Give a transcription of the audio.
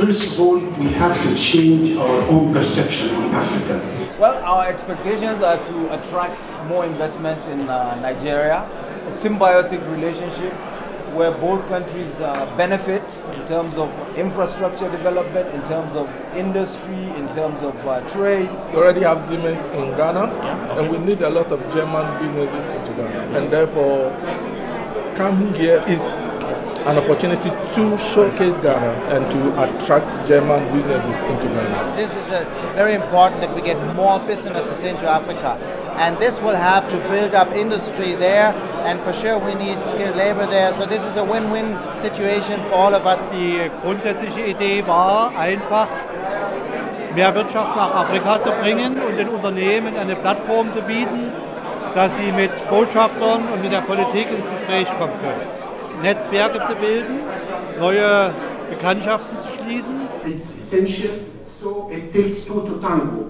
First of all, we have to change our own perception on Africa. Well, our expectations are to attract more investment in uh, Nigeria, a symbiotic relationship where both countries uh, benefit in terms of infrastructure development, in terms of industry, in terms of uh, trade. We already have Siemens in Ghana, and we need a lot of German businesses into Ghana. And therefore, coming here is an opportunity to showcase Ghana and to attract German businesses into Ghana. This is very important that we get more businesses into Africa. And this will have to build up industry there. And for sure, we need skilled labor there. So this is a win-win situation for all of us. Die grundsätzliche Idee war einfach, mehr Wirtschaft nach Afrika zu bringen und den Unternehmen eine Plattform zu bieten, dass sie mit Botschaftern und mit der Politik ins Gespräch kommen können. Netzwerke zu bilden, neue Bekanntschaften zu schließen. It's essential, so it takes two to tango.